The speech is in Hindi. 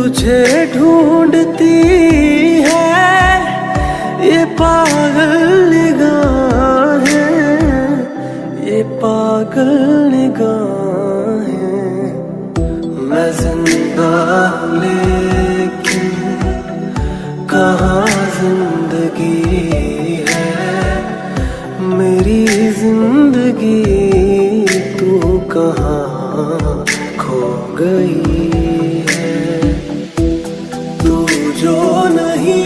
तुझे ढूंढती है, ये पागल निगाहें, ये पागल है मैं ज़िंदा लेकिन कहाँ ज़िंदगी है? मेरी ज़िंदगी तू कहाँ खो गई? जो नहीं